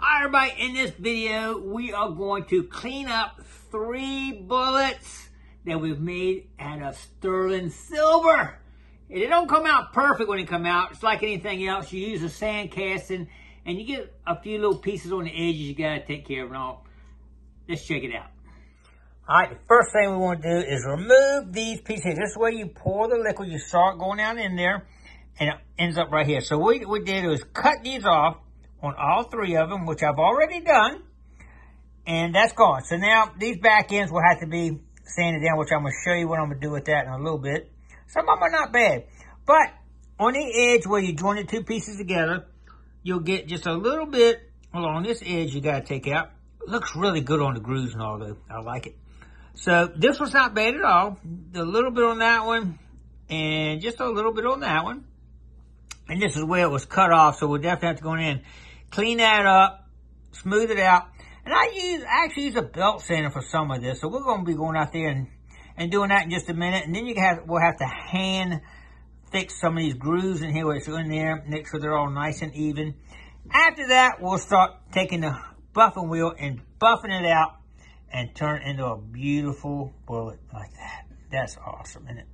All right, everybody, in this video, we are going to clean up three bullets that we've made out of sterling silver. They don't come out perfect when they come out. It's like anything else. You use a sand casting and you get a few little pieces on the edges you gotta take care of and all. Let's check it out. All right, the first thing we want to do is remove these pieces. This way you pour the liquid, you start going down in there, and it ends up right here. So what we did was cut these off on all three of them, which I've already done, and that's gone. So now these back ends will have to be sanded down, which I'm going to show you what I'm going to do with that in a little bit. Some of them are not bad, but on the edge where you join the two pieces together, you'll get just a little bit along this edge you got to take out. Looks really good on the grooves and all though. I like it. So this one's not bad at all. A little bit on that one and just a little bit on that one. And this is where it was cut off, so we'll definitely have to go in, clean that up, smooth it out. And I use, I actually use a belt sander for some of this, so we're going to be going out there and, and doing that in just a minute. And then you have, we'll have to hand fix some of these grooves in here where it's in there, make sure they're all nice and even. After that, we'll start taking the buffing wheel and buffing it out and turn it into a beautiful bullet like that. That's awesome, isn't it?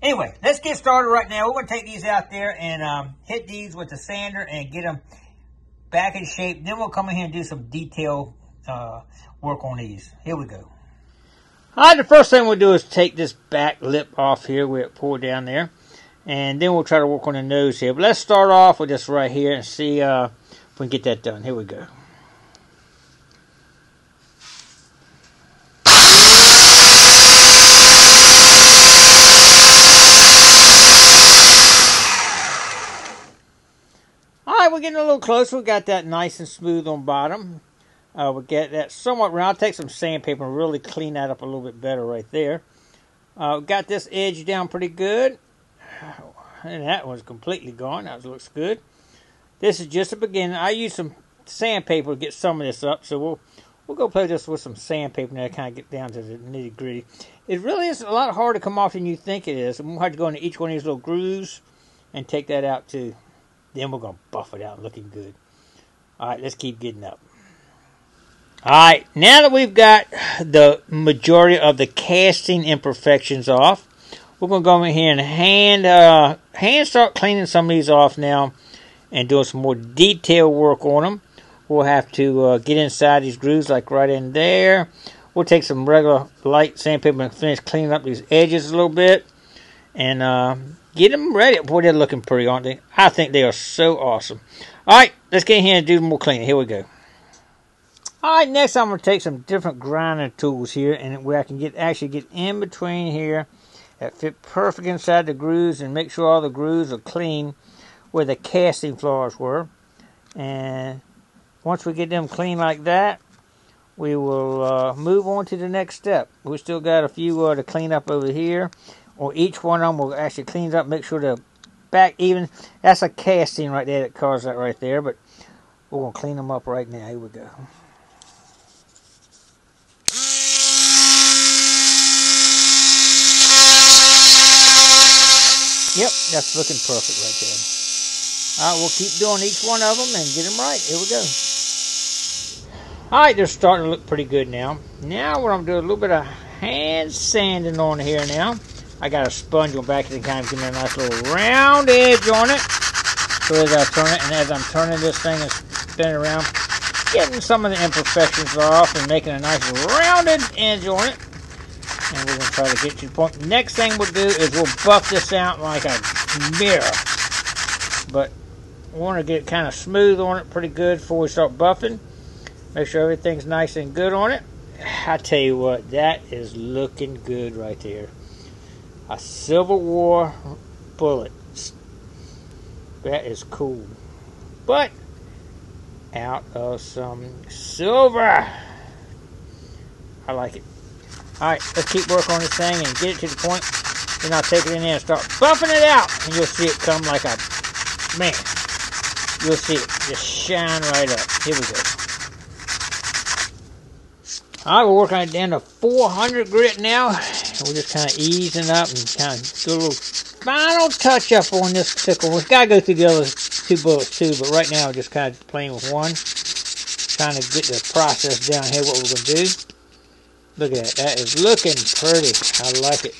Anyway, let's get started right now. We're going to take these out there and um, hit these with the sander and get them back in shape. Then we'll come in here and do some detail uh, work on these. Here we go. All right, the first thing we'll do is take this back lip off here where it poured down there. And then we'll try to work on the nose here. But let's start off with this right here and see uh, if we can get that done. Here we go. right, we're getting a little closer. We got that nice and smooth on bottom. Uh, we get that somewhat round. Take some sandpaper and really clean that up a little bit better right there. Uh, got this edge down pretty good. And that one's completely gone. That looks good. This is just a beginning. I use some sandpaper to get some of this up. So we'll we'll go play this with some sandpaper now to kind of get down to the nitty gritty. It really is a lot harder to come off than you think it is. I'm going to have to go into each one of these little grooves and take that out too. Then we're going to buff it out looking good. All right, let's keep getting up. All right, now that we've got the majority of the casting imperfections off, we're going to go in here and hand, uh, hand start cleaning some of these off now and doing some more detail work on them. We'll have to uh, get inside these grooves like right in there. We'll take some regular light sandpaper and finish cleaning up these edges a little bit. And uh, Get them ready. Boy, they're looking pretty, aren't they? I think they are so awesome. All right, let's get in here and do more cleaning. Here we go. All right, next I'm going to take some different grinding tools here and where I can get actually get in between here that fit perfect inside the grooves and make sure all the grooves are clean where the casting flaws were. And once we get them clean like that, we will uh, move on to the next step. We still got a few uh, to clean up over here or each one of them will actually clean up, make sure the back even. That's a casting right there that caused that right there, but we're going to clean them up right now. Here we go. Yep, that's looking perfect right there. All right, we'll keep doing each one of them and get them right. Here we go. All right, they're starting to look pretty good now. Now what I'm doing, a little bit of hand sanding on here now. I got a sponge on back and kind of give me a nice little round edge on it. So as I turn it, and as I'm turning this thing and spinning around, getting some of the imperfections off and making a nice rounded edge on it. And we're going to try to get to the point. Next thing we'll do is we'll buff this out like a mirror. But we want to get kind of smooth on it pretty good before we start buffing. Make sure everything's nice and good on it. I tell you what, that is looking good right there a Civil War bullet. That is cool. But out of some silver. I like it. Alright, let's keep working on this thing and get it to the point. Then I'll take it in there and start buffing it out. And you'll see it come like a man. You'll see it just shine right up. Here we go. Alright, we're working it down to 400 grit now. We're just kind of easing up and kind of do a little final touch up on this pickle. We've got to go through the other two bullets too, but right now we're just kind of playing with one. trying to get the process down here, what we're going to do. Look at that. That is looking pretty. I like it.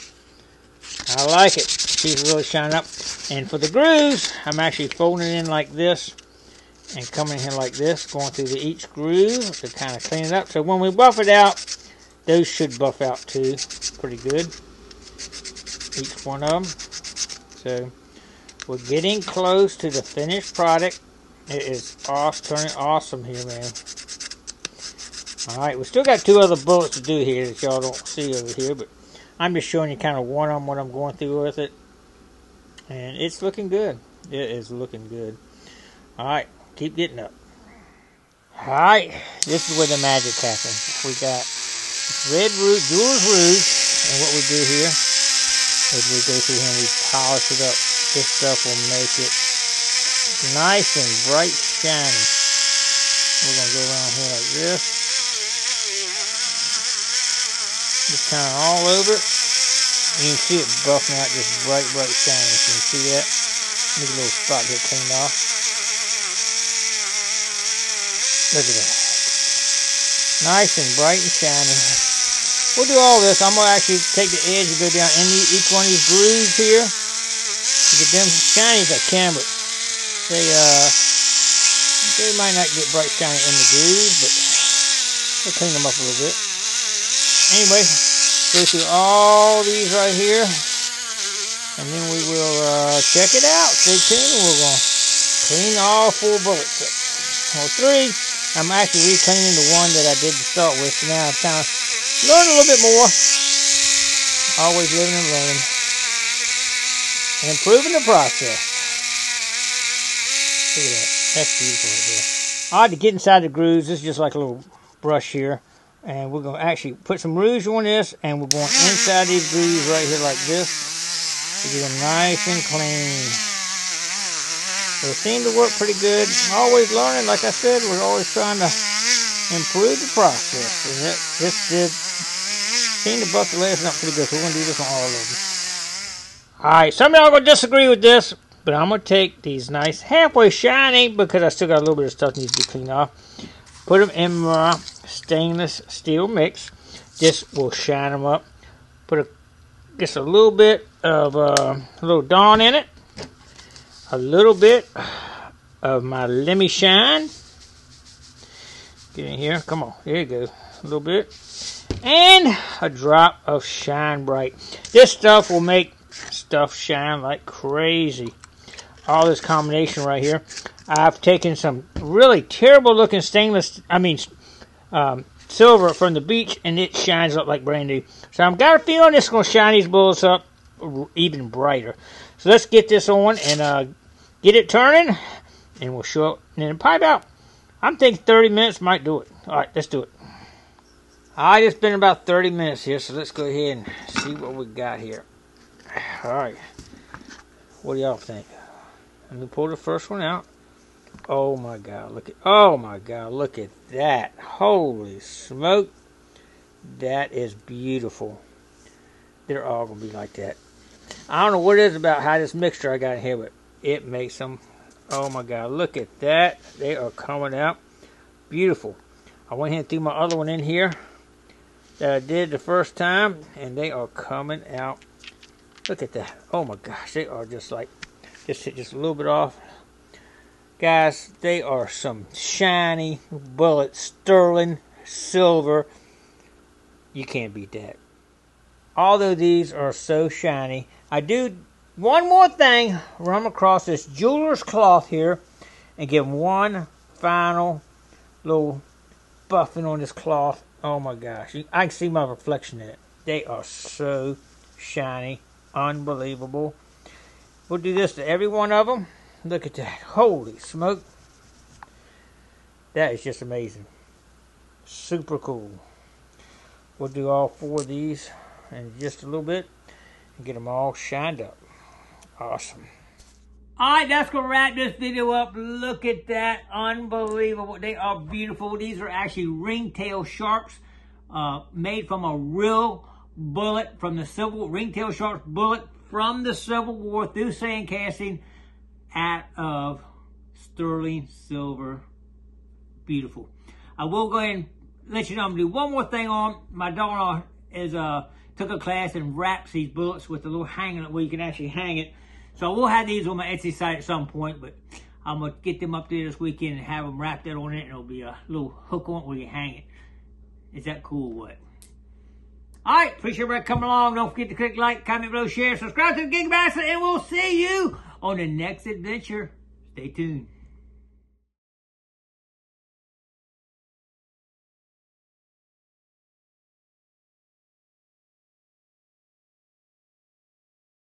I like it. She's really shining up. And for the grooves, I'm actually folding in like this and coming in here like this, going through the each groove to kind of clean it up. So when we buff it out, those should buff out too pretty good. Each one of them. So we're getting close to the finished product. It is awesome, turning awesome here, man. Alright, we still got two other bullets to do here that y'all don't see over here, but I'm just showing you kind of one on what I'm going through with it. And it's looking good. It is looking good. Alright, keep getting up. Alright, this is where the magic happens. We got red root, jeweler's rouge, and what we do here is we go through here and we polish it up. This stuff will make it nice and bright shiny. We're going to go around here like this. Just kind of all over it. You can see it buffing out just bright, bright shiny. You can see that. Make a little spot get cleaned off. Look at that. Nice and bright and shiny. We'll do all this. I'm going to actually take the edge and go down in each one of these grooves here to get them shiny as I can, but they, uh, they might not get bright shiny in the grooves, but we'll clean them up a little bit. Anyway, go through all these right here, and then we will uh, check it out. Stay tuned, we're going to clean all four bullets up. Well, three, I'm actually recleaning the one that I did to start with, so now I've kind of learned a little bit more. Always living and learning. And improving the process. Look at that. That's beautiful right there. To get inside the grooves, this is just like a little brush here. And we're going to actually put some rouge on this, and we're going inside these grooves right here like this to get them nice and clean. They seemed to work pretty good. Always learning, like I said, we're always trying to improve the process. And that, this did seem to buff the last up pretty good, so we're going to do this on all of them. Alright, some of y'all going to disagree with this, but I'm going to take these nice halfway shiny because I still got a little bit of stuff needs to be cleaned off. Put them in my stainless steel mix. This will shine them up. Put a, just a little bit of uh, a little Dawn in it. A little bit of my Lemi Shine. Get in here. Come on. There you go. A little bit. And a drop of Shine Bright. This stuff will make stuff shine like crazy. All this combination right here. I've taken some really terrible looking stainless, I mean, um, silver from the beach, and it shines up like brand new. So I've got a feeling it's going to shine these bullets up even brighter. So let's get this on and uh, get it turning, and we'll show it and then pipe out. I'm thinking 30 minutes might do it. All right, let's do it. All right, it's been about 30 minutes here, so let's go ahead and see what we got here. All right, what do y'all think? Let me pull the first one out. Oh my God! Look at oh my God! Look at that! Holy smoke! That is beautiful. They're all gonna be like that. I don't know what it is about how this mixture I got here, but it makes them. Oh my God! Look at that! They are coming out beautiful. I went ahead and threw my other one in here that I did the first time, and they are coming out. Look at that! Oh my gosh! They are just like just just a little bit off Guys, they are some shiny bullets, sterling silver. You can't beat that. Although these are so shiny, I do one more thing. Run across this jeweler's cloth here and give one final little buffing on this cloth. Oh my gosh, I can see my reflection in it. They are so shiny, unbelievable. We'll do this to every one of them. Look at that. Holy smoke. That is just amazing. Super cool. We'll do all four of these in just a little bit and get them all shined up. Awesome. Alright, that's going to wrap this video up. Look at that. Unbelievable. They are beautiful. These are actually ringtail Sharps uh, made from a real bullet from the Civil ringtail Sharps bullet from the Civil War through sand casting out of sterling silver. Beautiful. I will go ahead and let you know I'm gonna do one more thing on. My daughter is uh took a class and wraps these bullets with a little hanger where you can actually hang it. So we'll have these on my Etsy site at some point, but I'm gonna get them up there this weekend and have them wrapped that on it, and it'll be a little hook on it where you hang it. Is that cool? What? All right, appreciate everybody coming along. Don't forget to click like, comment below, share, subscribe to the Gig and we'll see you on the next adventure. Stay tuned.